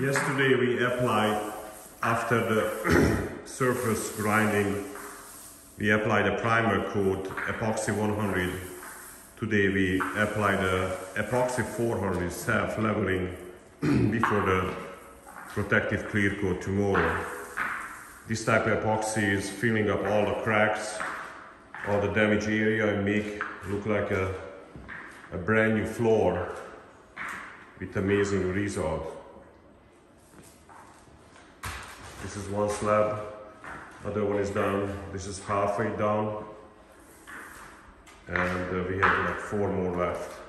Yesterday we applied, after the surface grinding, we applied a primer coat, epoxy 100. Today we applied the epoxy 400 self-leveling before the protective clear coat tomorrow. This type of epoxy is filling up all the cracks, all the damaged area and make look like a, a brand new floor with amazing result. This is one slab, other one is done. This is halfway down, and uh, we have like four more left.